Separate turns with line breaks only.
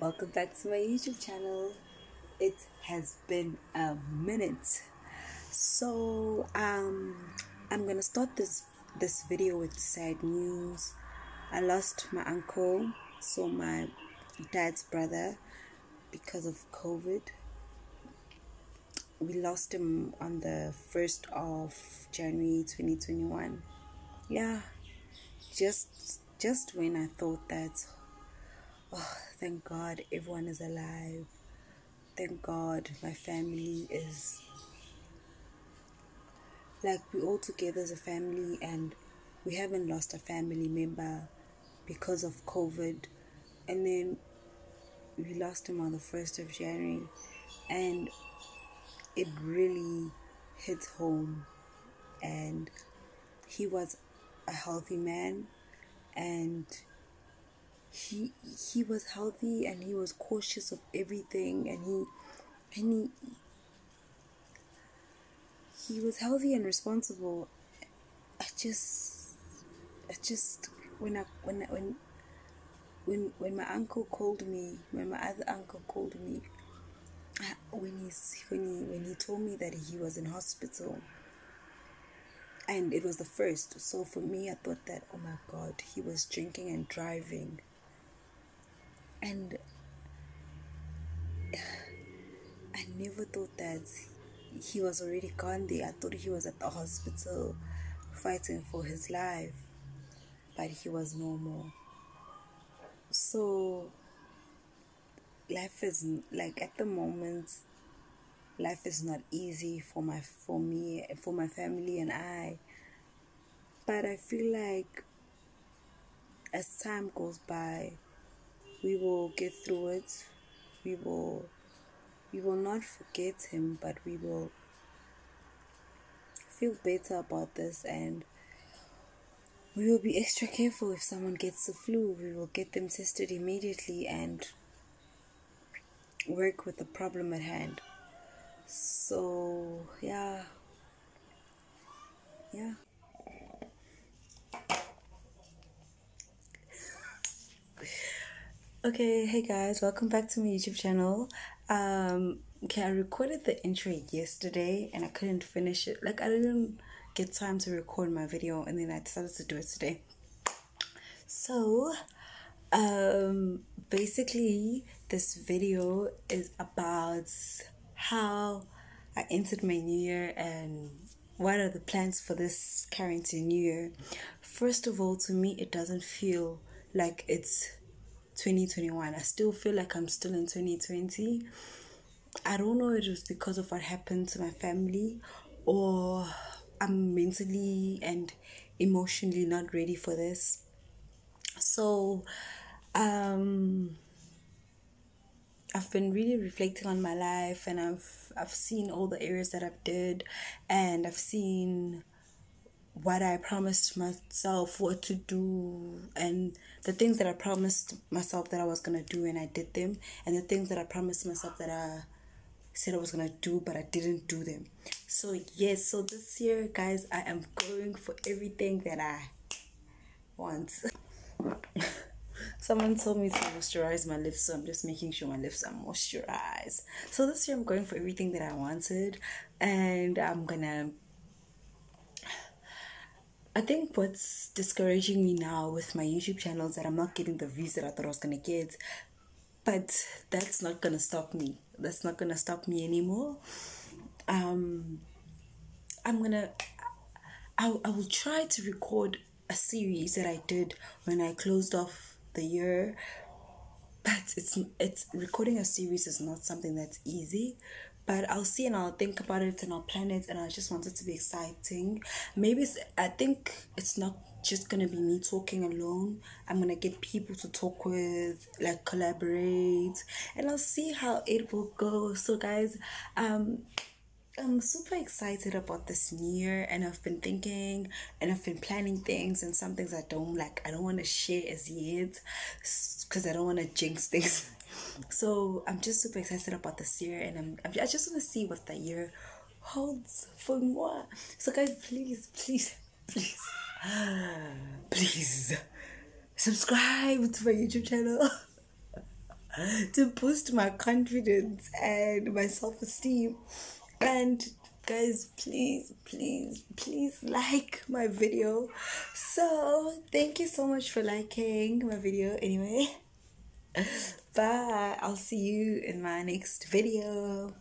welcome back to my YouTube channel. It has been a minute. So um I'm gonna start this this video with sad news. I lost my uncle, so my dad's brother, because of COVID. We lost him on the first of January 2021. Yeah, just just when I thought that oh thank God everyone is alive. Thank God my family is like we're all together as a family and we haven't lost a family member because of COVID and then we lost him on the first of January and it really hit home and he was a healthy man and he he was healthy and he was cautious of everything and he and he he was healthy and responsible. I just i just when i when I, when when when my uncle called me when my other uncle called me when he's when he when he told me that he was in hospital and it was the first. So for me i thought that oh my god he was drinking and driving and i never thought that he was already gone there. I thought he was at the hospital fighting for his life but he was no more. So life is like at the moment life is not easy for my for me for my family and I. But I feel like as time goes by we will get through it. We will we will not forget him but we will feel better about this and we will be extra careful if someone gets the flu. We will get them tested immediately and work with the problem at hand. So yeah. Yeah okay hey guys welcome back to my youtube channel. Um okay i recorded the intro yesterday and i couldn't finish it. Like i didn't get time to record my video and then i decided to do it today. So um basically this video is about how I entered my new year and what are the plans for this current new year. First of all, to me, it doesn't feel like it's 2021. I still feel like I'm still in 2020. I don't know it was because of what happened to my family or I'm mentally and emotionally not ready for this. So, um, I've been really reflecting on my life and I've I've seen all the areas that I've did and I've seen what I promised myself what to do and the things that I promised myself that I was gonna do and I did them and the things that I promised myself that I said I was gonna do but I didn't do them. So yes, so this year guys I am going for everything that I want. Someone told me to moisturize my lips, so I'm just making sure my lips are moisturized. So this year I'm going for everything that I wanted, and I'm gonna. I think what's discouraging me now with my YouTube channel is that I'm not getting the views that I thought I was gonna get, but that's not gonna stop me. That's not gonna stop me anymore. Um, I'm gonna. I, I will try to record a series that I did when I closed off the year but it's it's recording a series is not something that's easy but I'll see and I'll think about it and I'll plan it and I just want it to be exciting. Maybe I think it's not just gonna be me talking alone. I'm gonna get people to talk with, like collaborate, and I'll see how it will go. So guys, um I'm super excited about this year and I've been thinking and I've been planning things and some things I don't like I don't want to share as yet because I don't want to jinx things. So I'm just super excited about this year and I'm, I just want to see what the year holds for moi. So guys please please please please subscribe to my YouTube channel to boost my confidence and my self-esteem and guys please please please like my video. So thank you so much for liking my video anyway. Bye. I'll see you in my next video